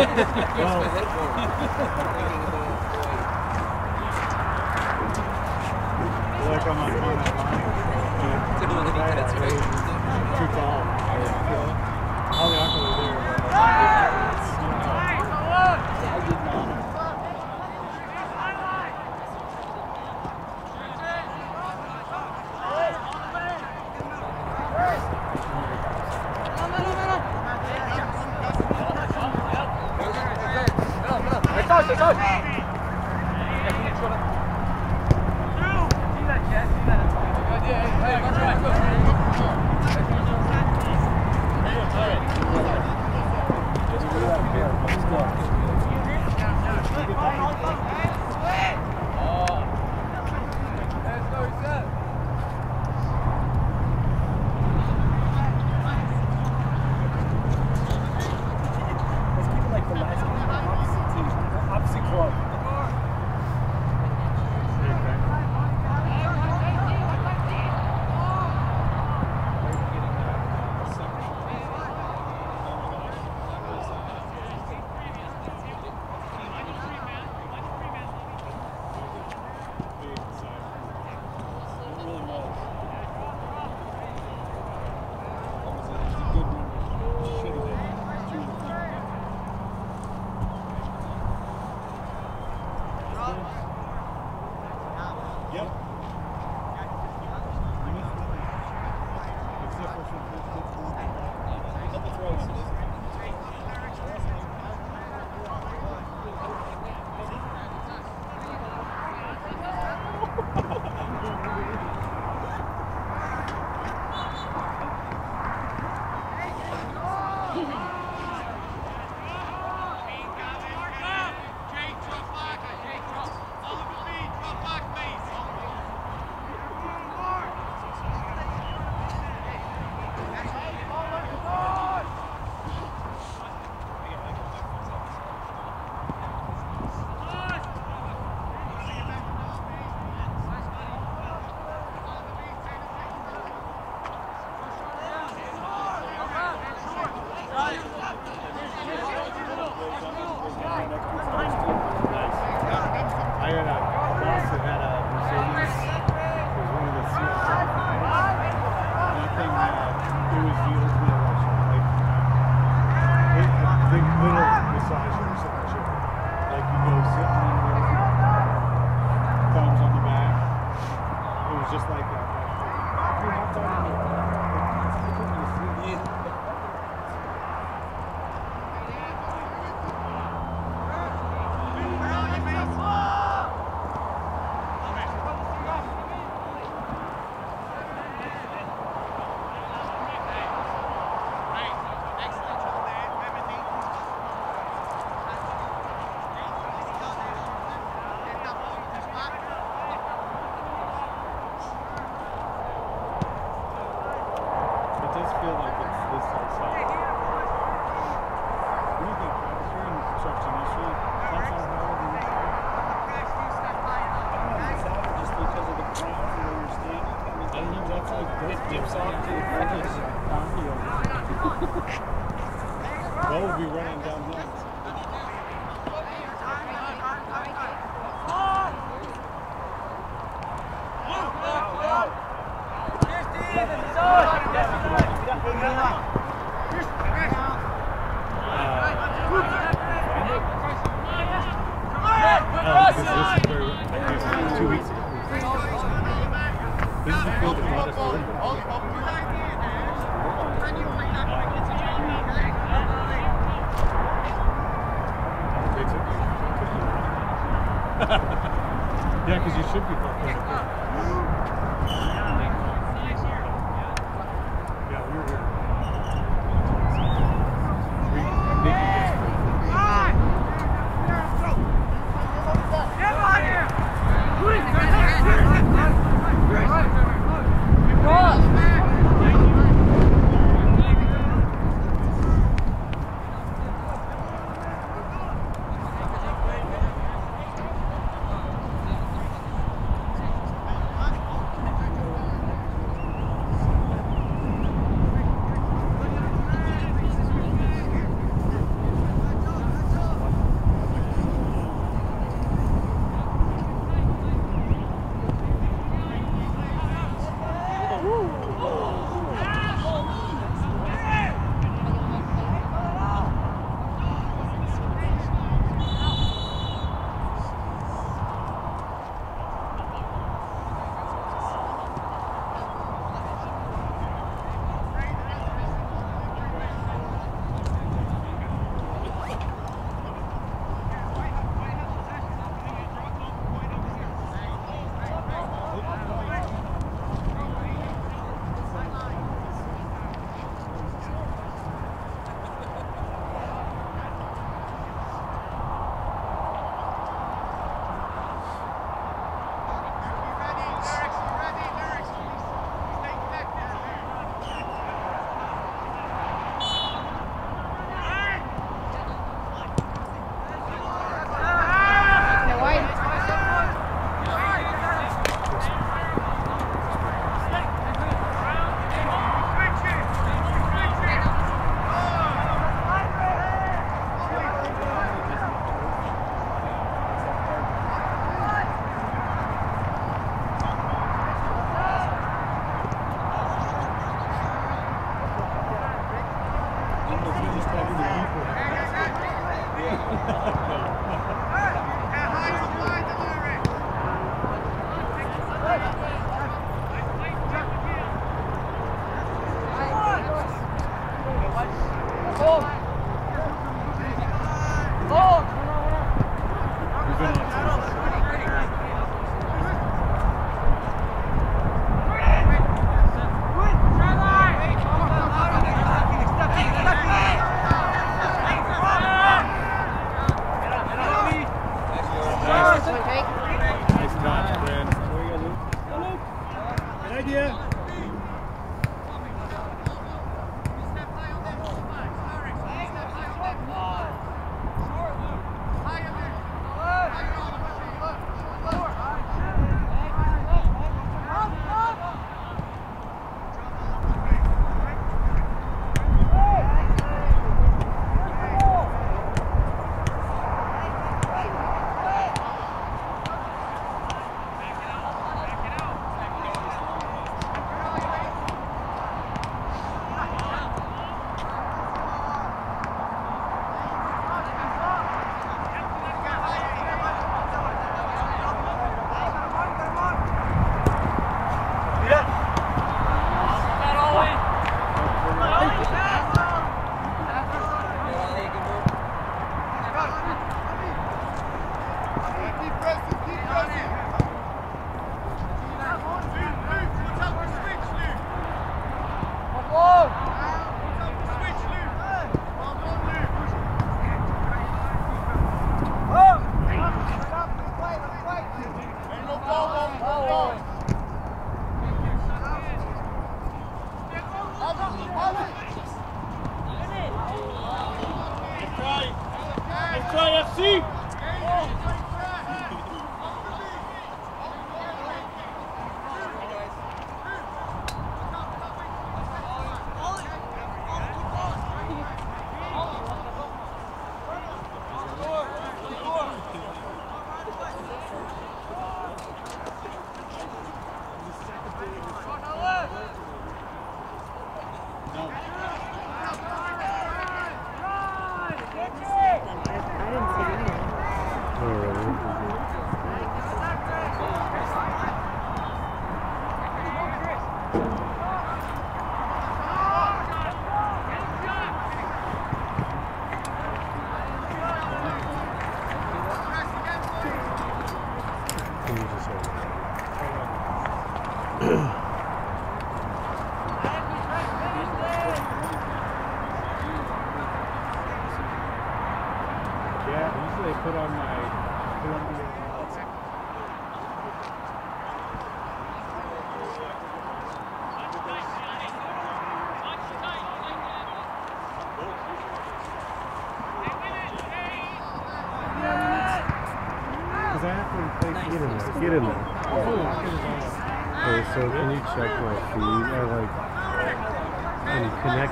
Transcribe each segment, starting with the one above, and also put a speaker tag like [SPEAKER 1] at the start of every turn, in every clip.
[SPEAKER 1] like I'm on, on that line.
[SPEAKER 2] That's right.
[SPEAKER 1] Too tall. All the alcohol there.
[SPEAKER 3] Ah!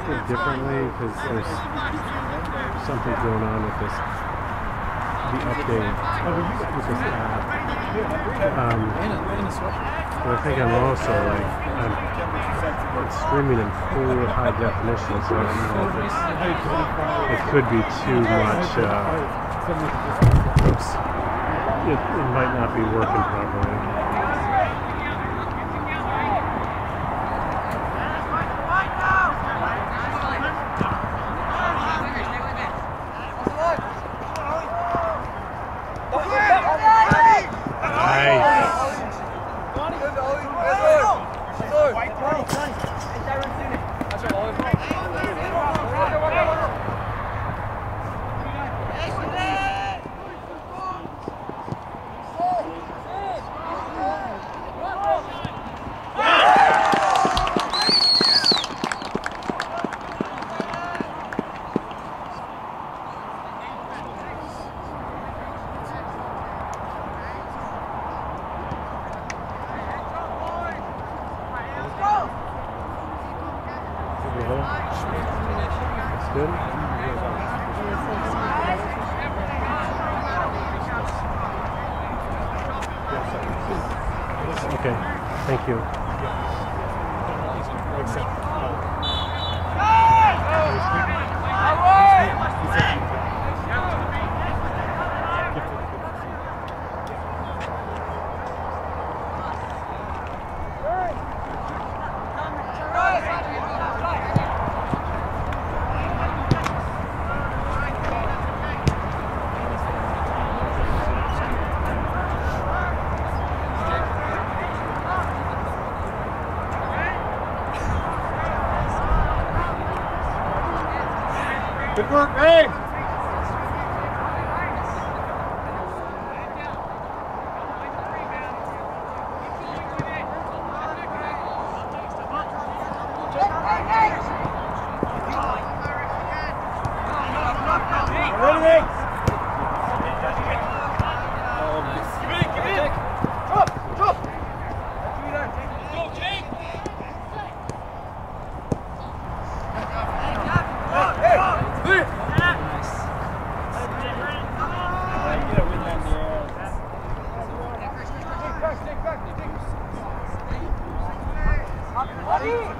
[SPEAKER 3] Connected differently because there's something going on with this, the update with this app. Um, but I think I'm also like, I'm streaming in full high definition, so I don't know if it's, it could be too much, uh, oops, it, it might not be working properly. Good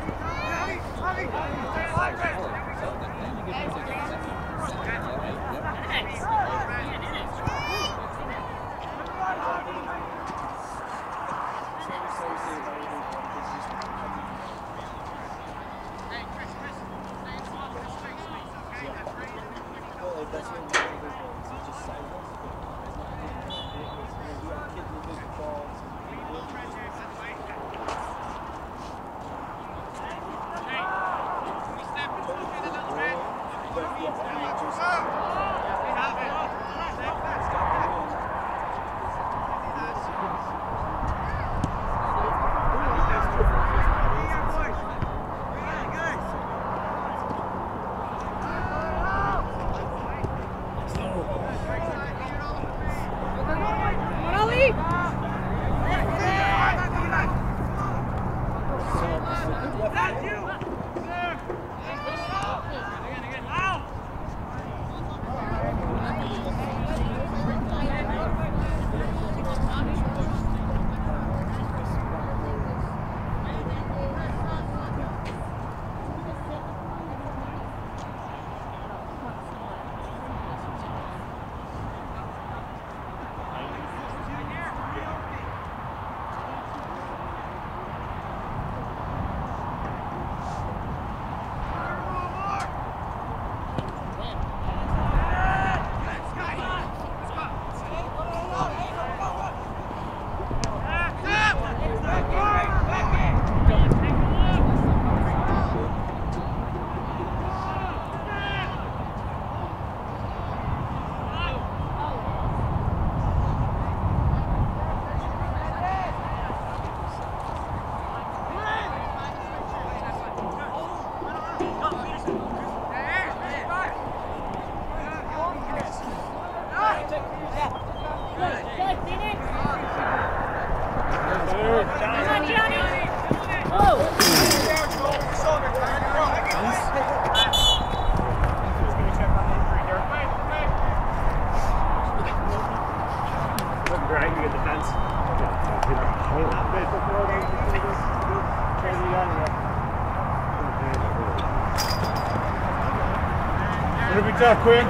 [SPEAKER 1] job, Quinn.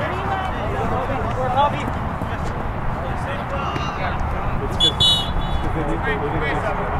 [SPEAKER 1] It's good. It's good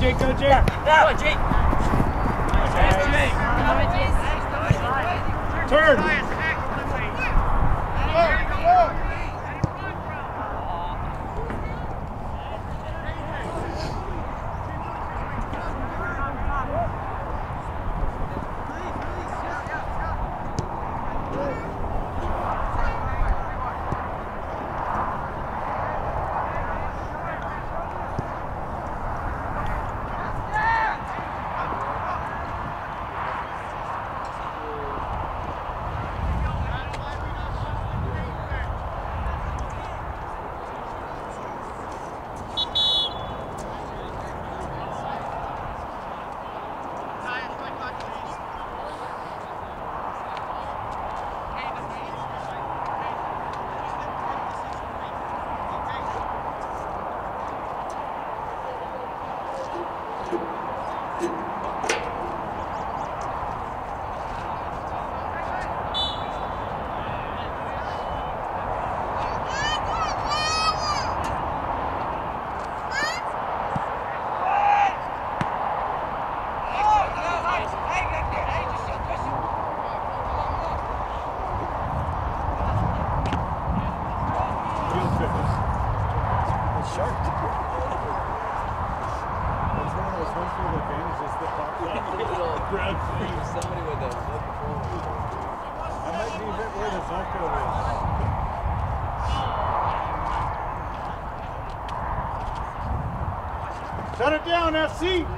[SPEAKER 4] Jake, go, Jake, go, Jake.
[SPEAKER 1] não é assim?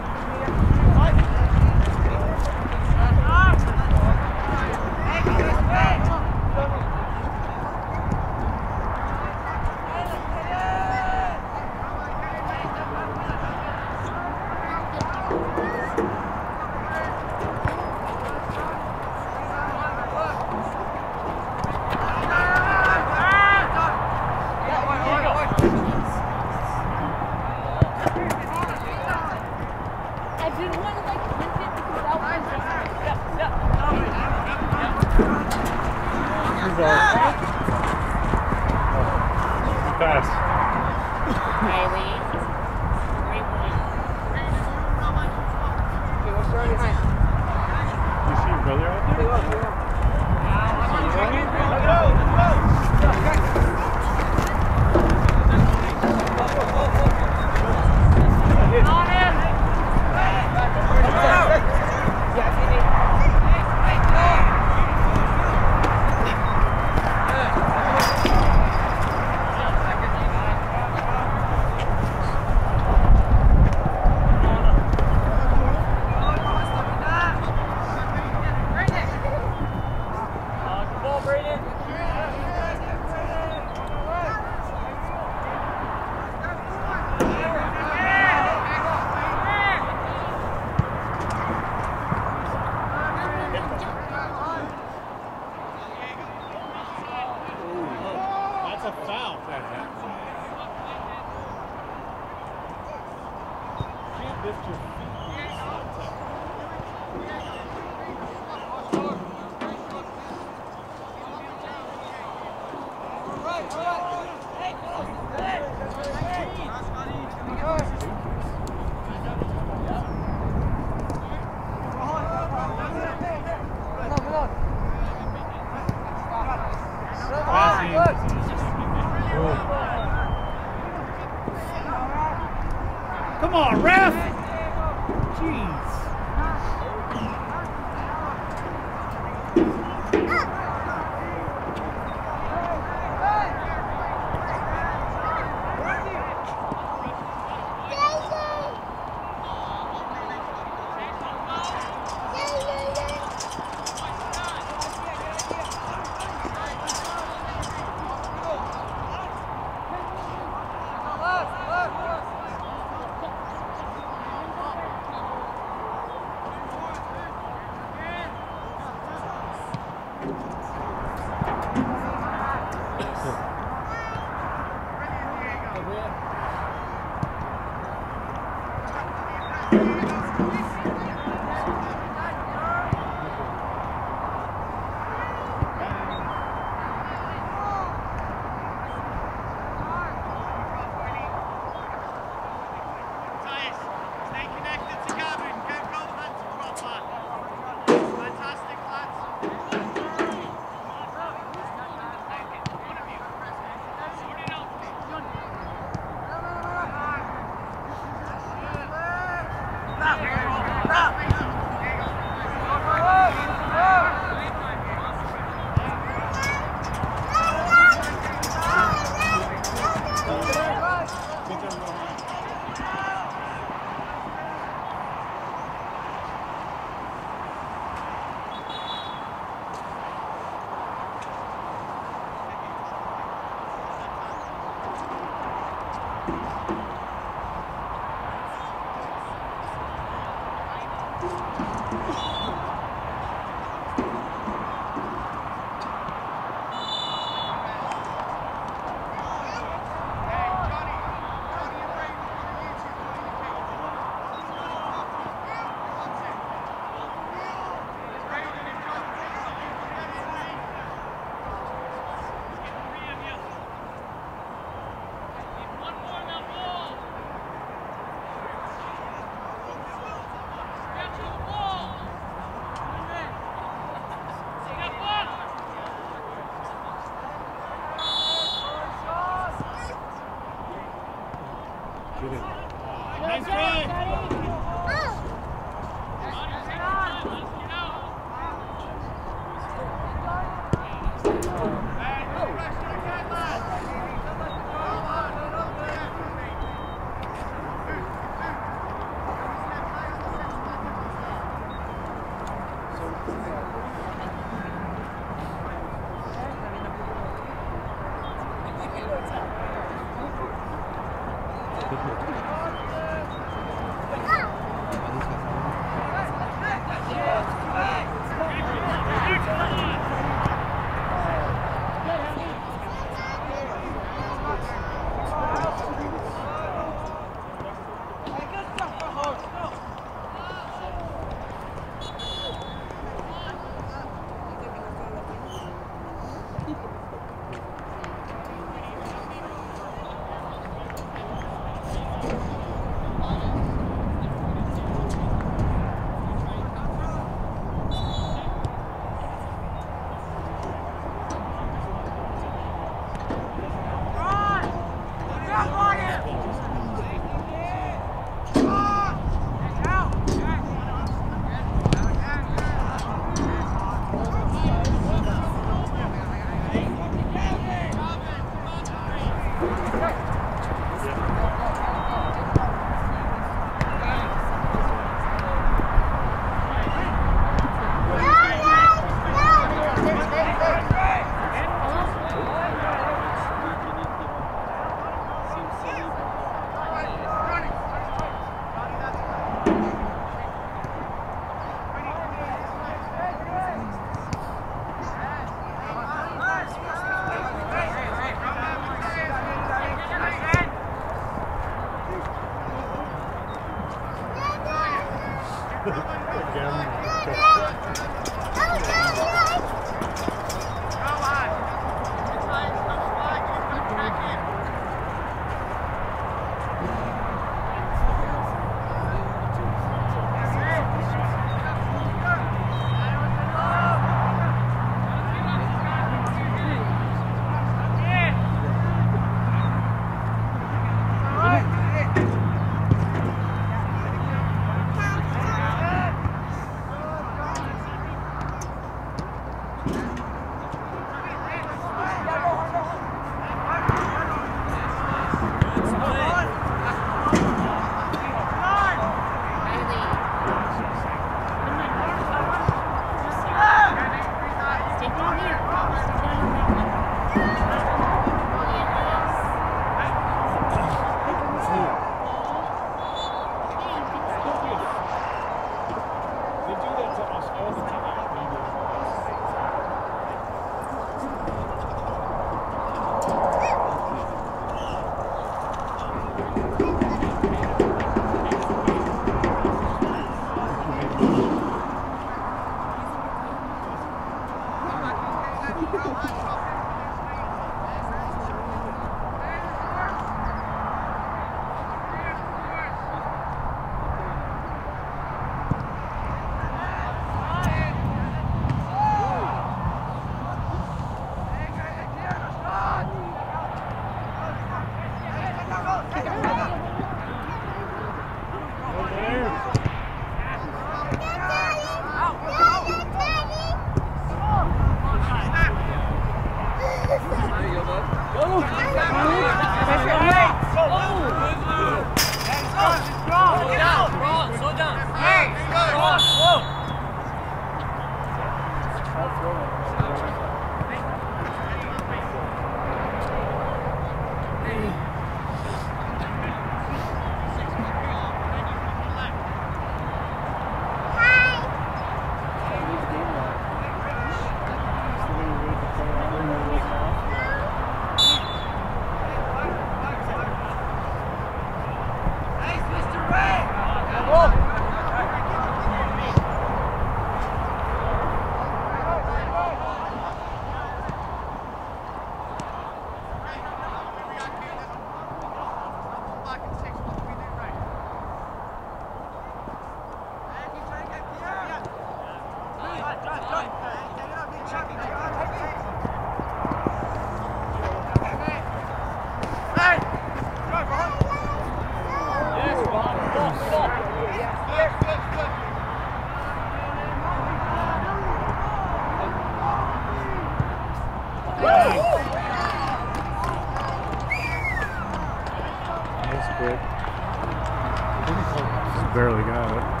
[SPEAKER 1] Barely got it.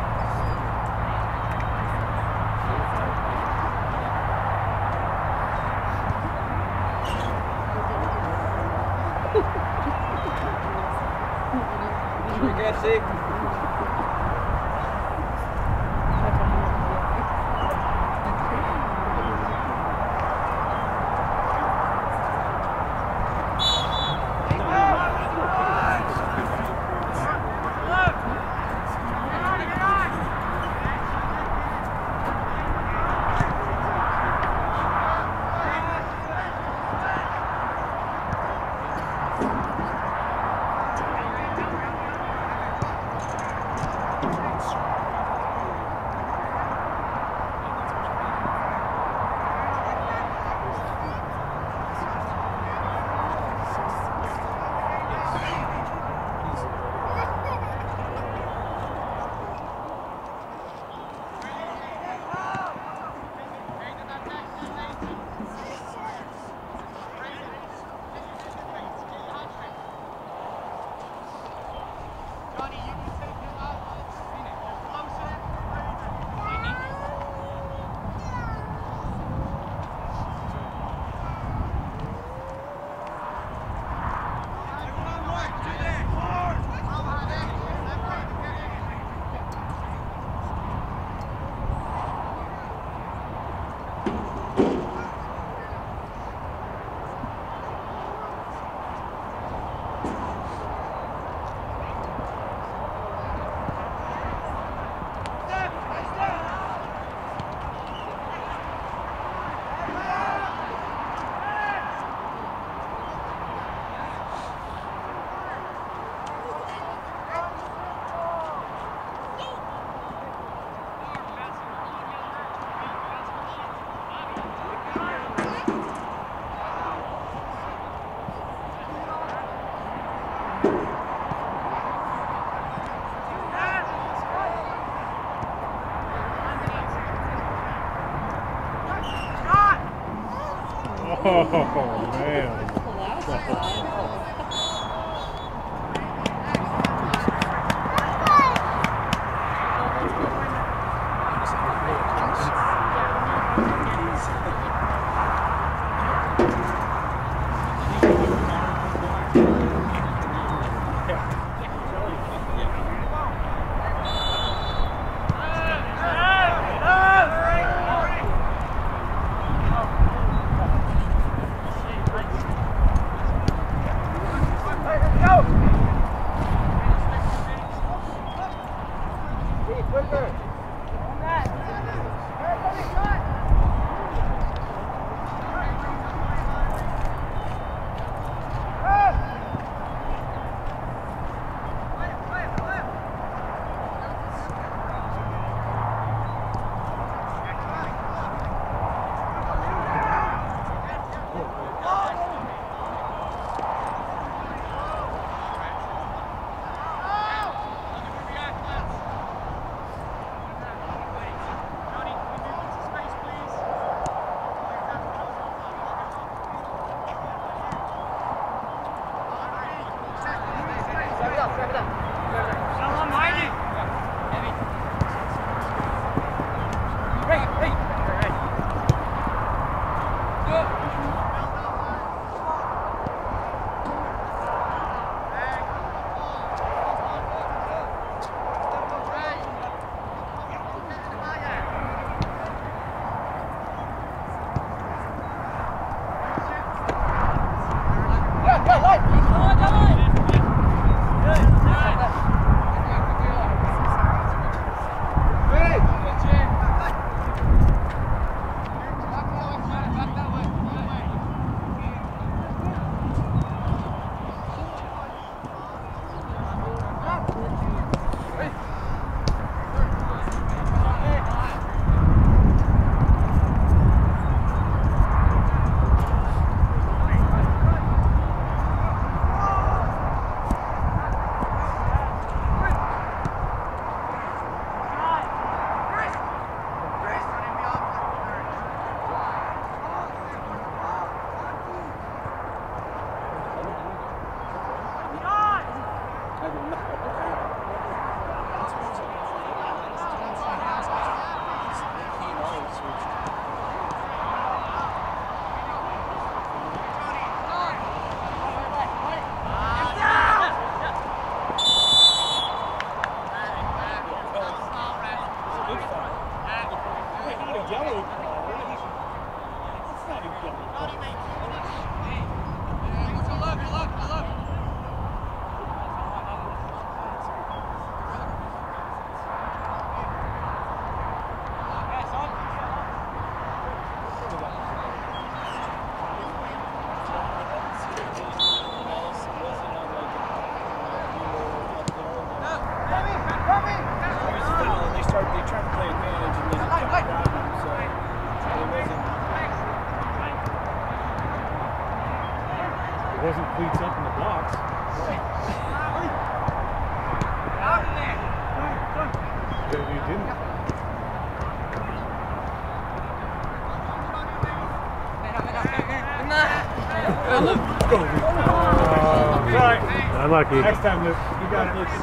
[SPEAKER 3] Unlucky.
[SPEAKER 1] Next time, Luke. You got it.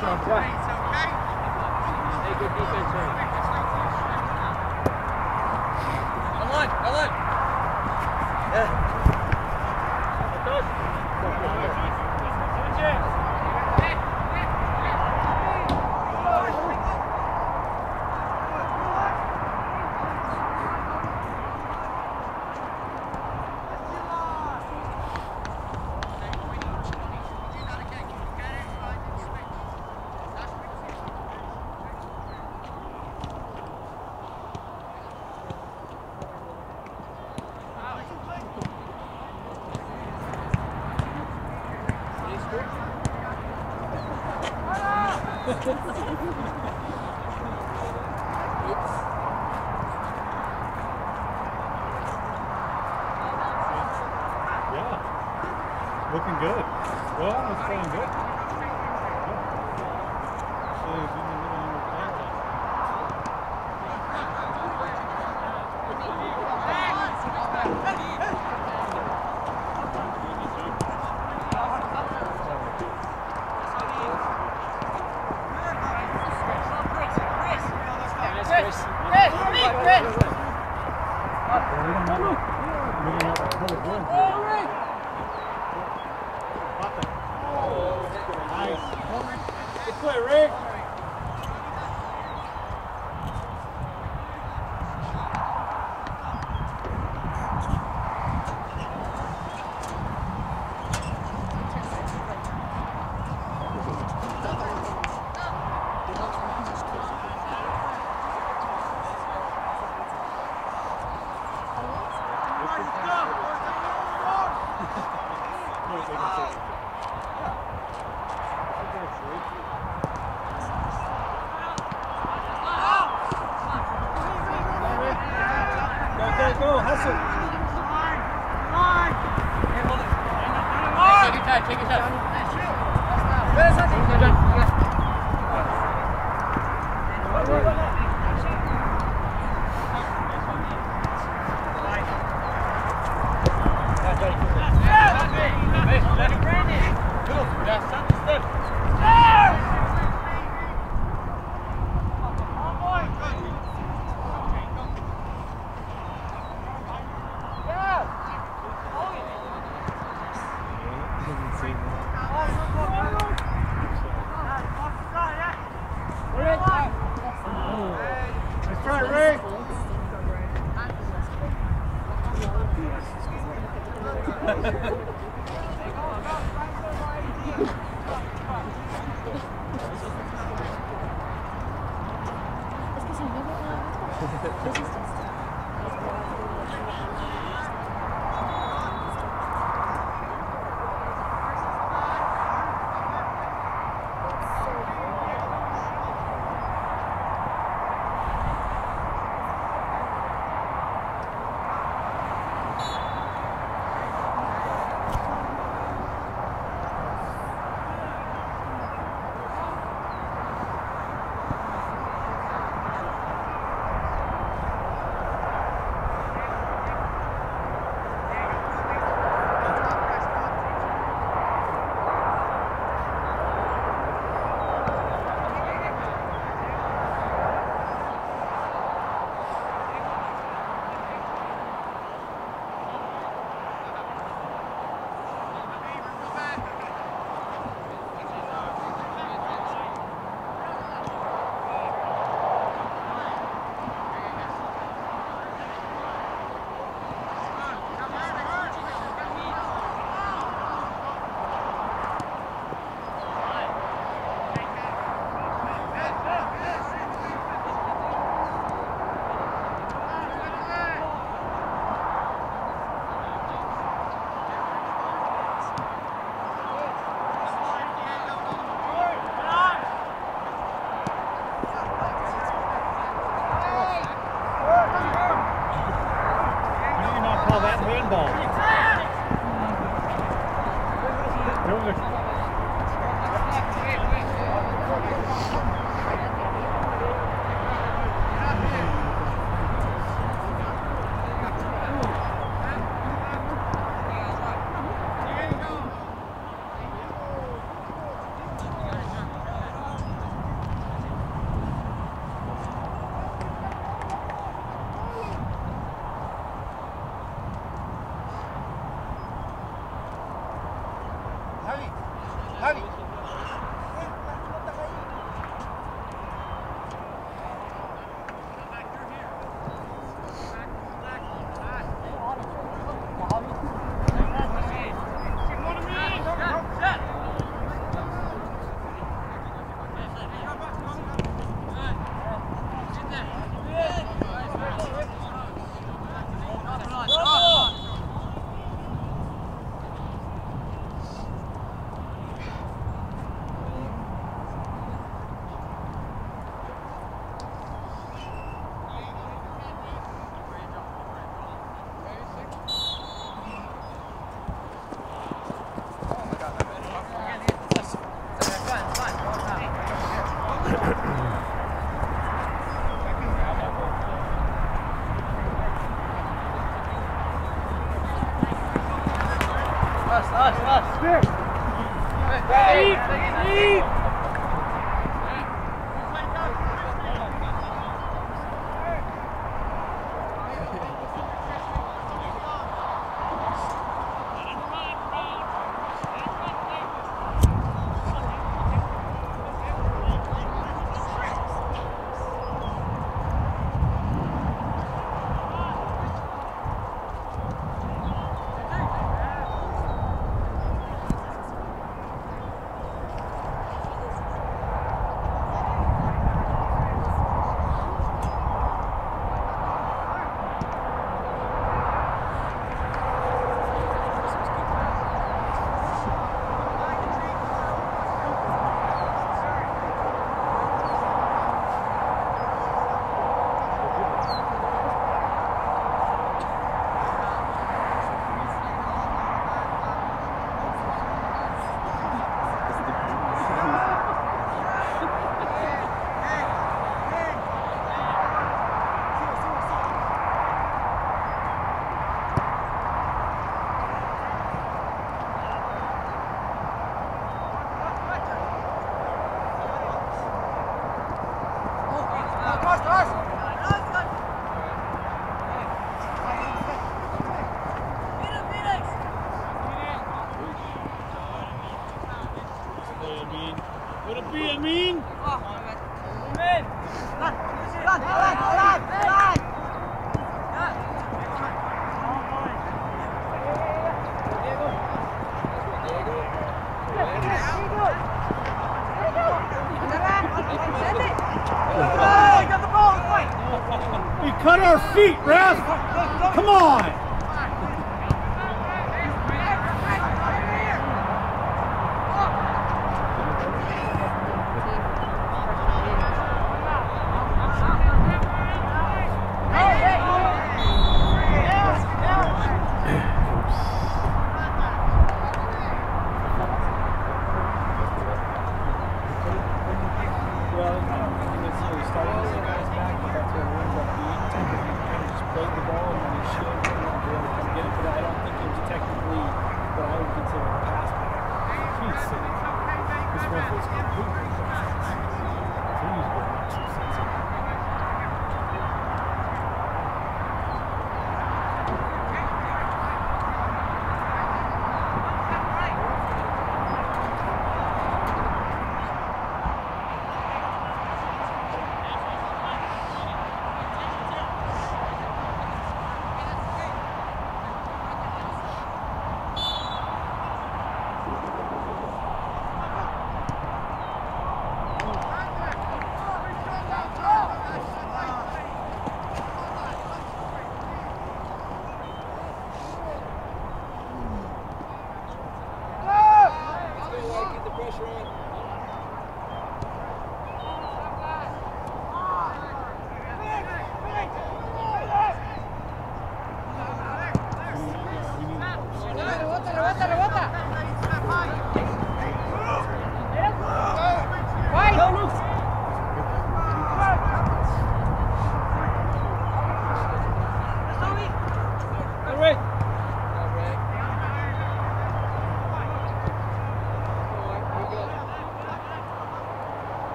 [SPEAKER 1] Good. Nice. Good play,
[SPEAKER 4] Rick.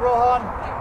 [SPEAKER 1] Rohan.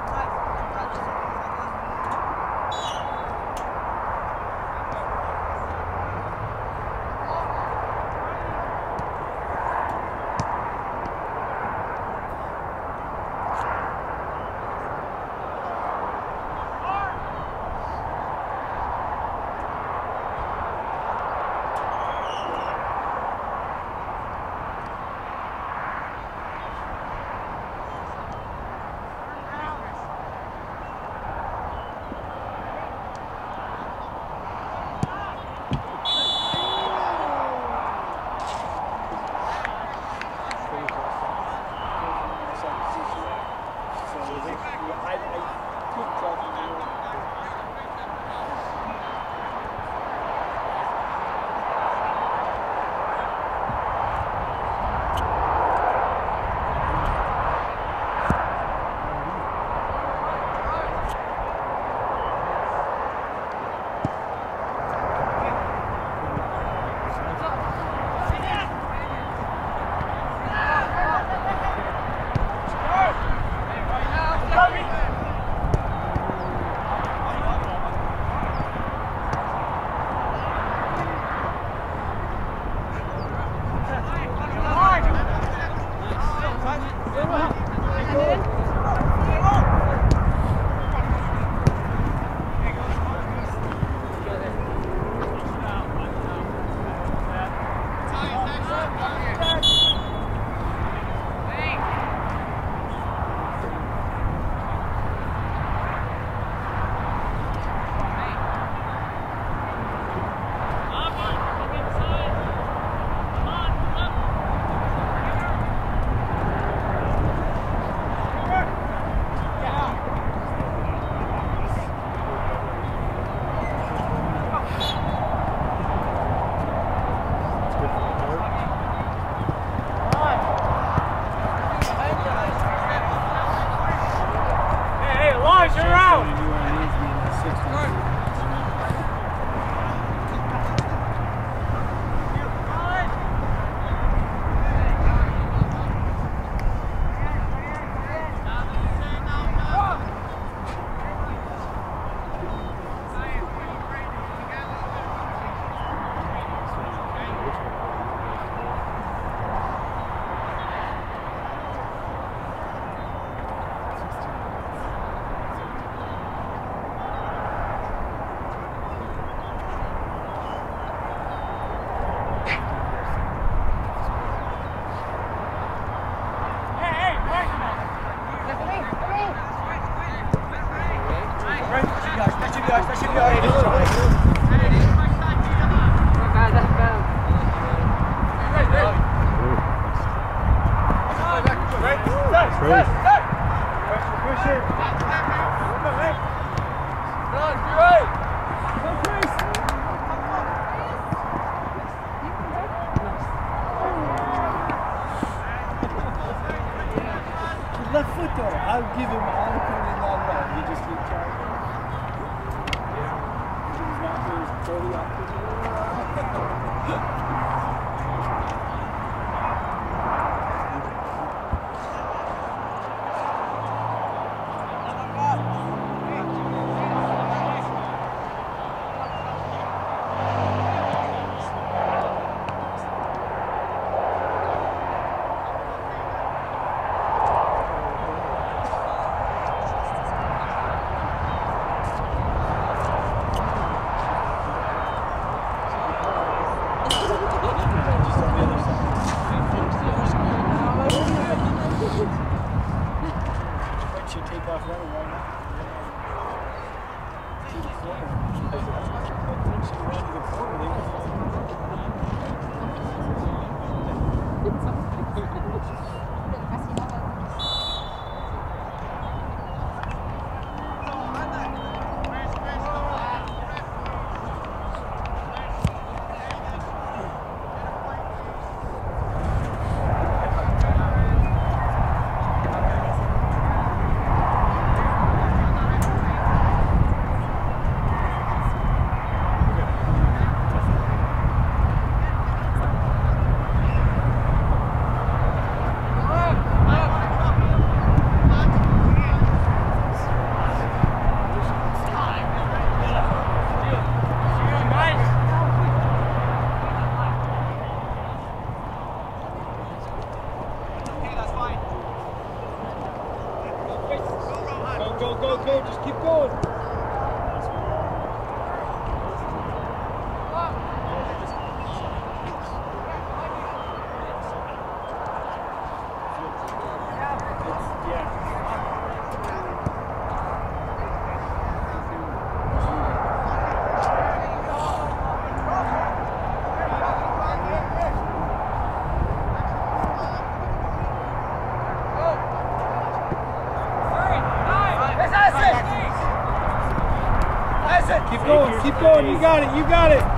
[SPEAKER 1] Got it, you got it.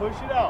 [SPEAKER 5] Push it out.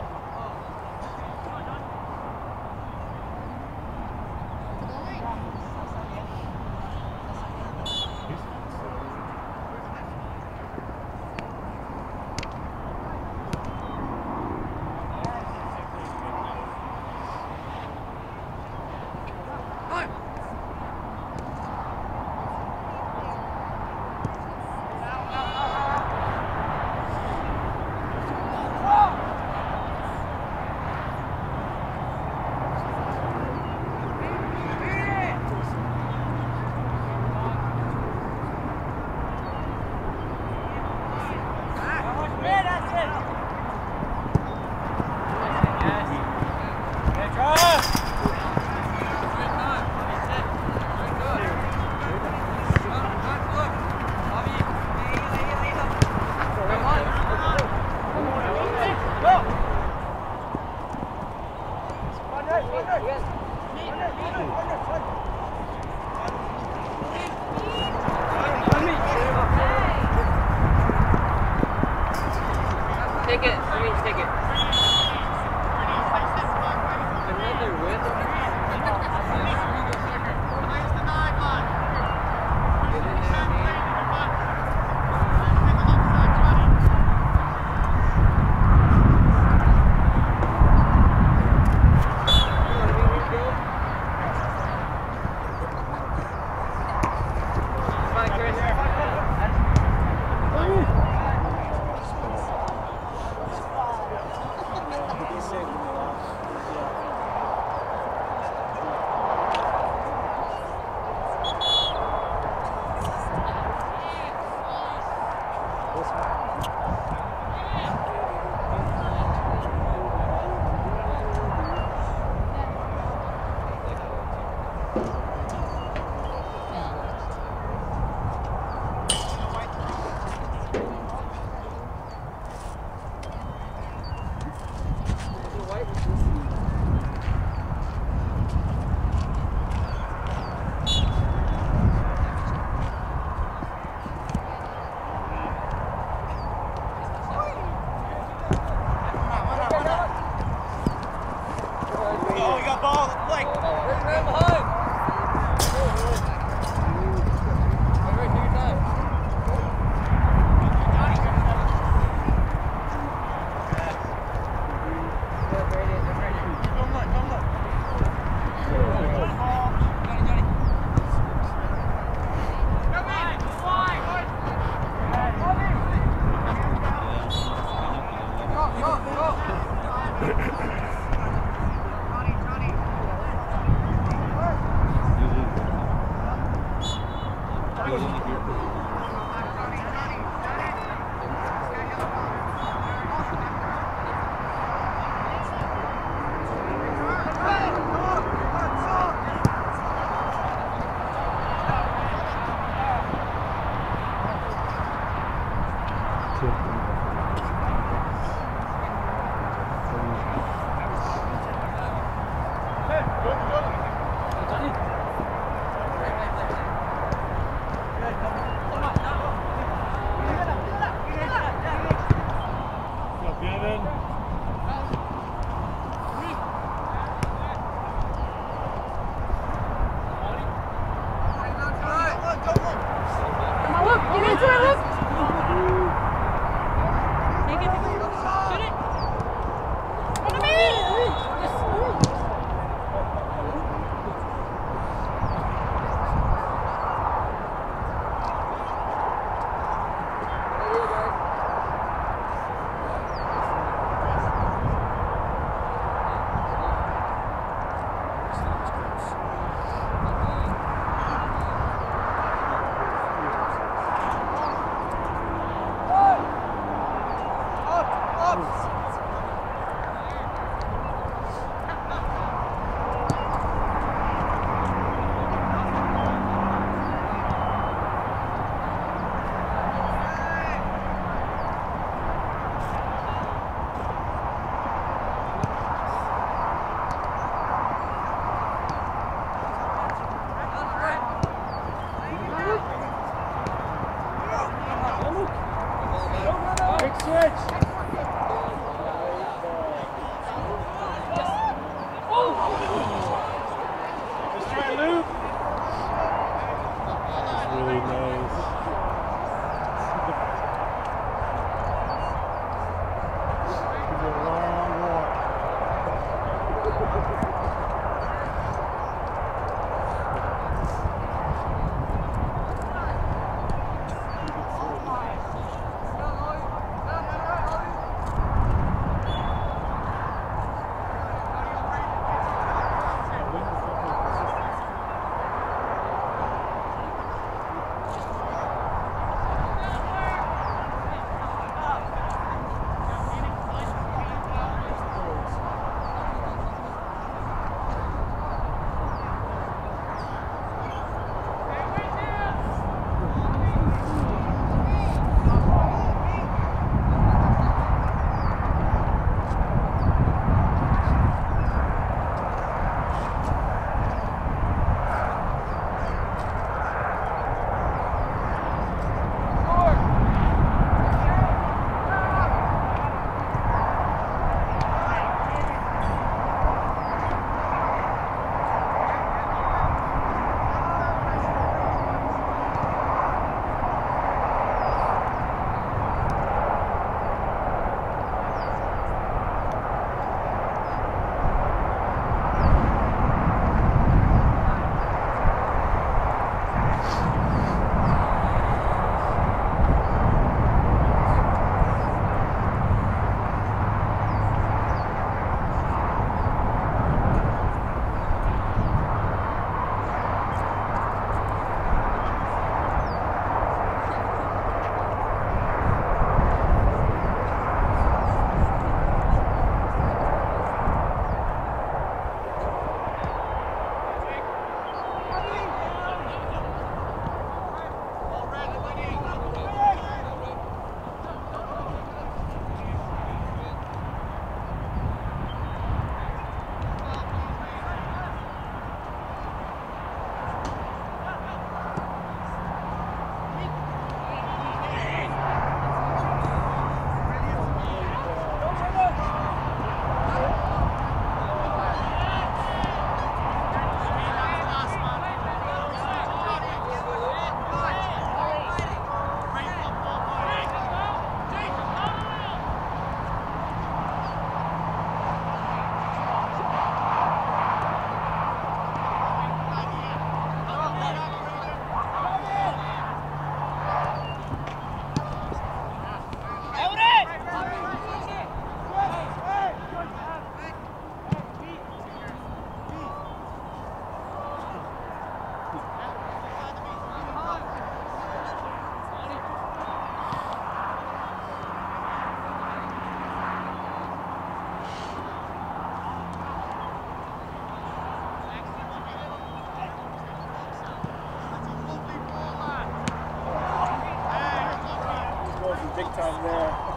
[SPEAKER 2] time there.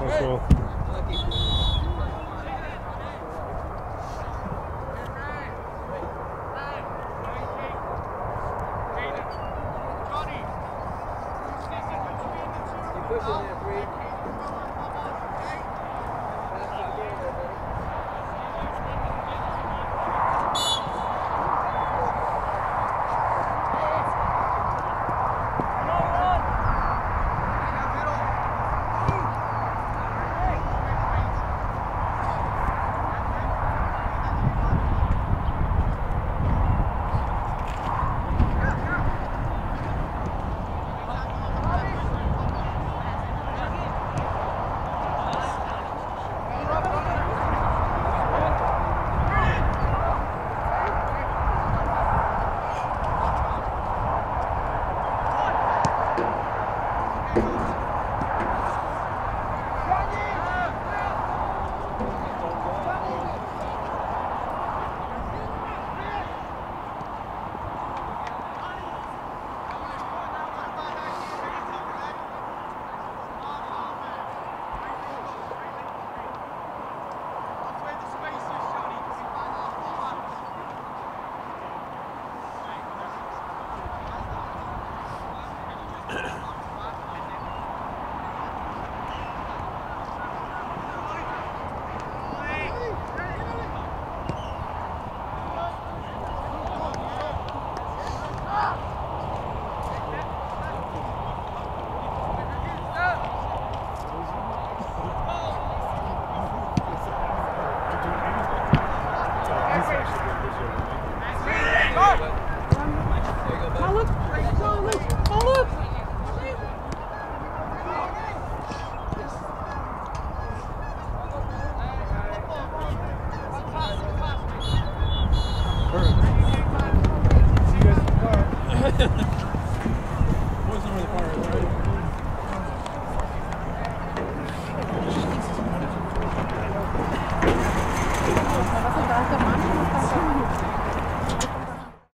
[SPEAKER 4] Yeah,
[SPEAKER 5] cool.